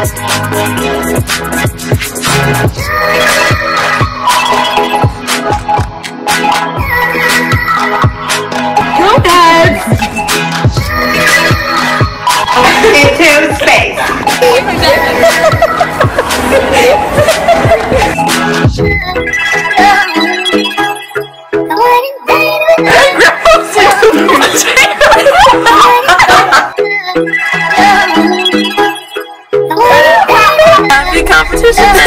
into Competition.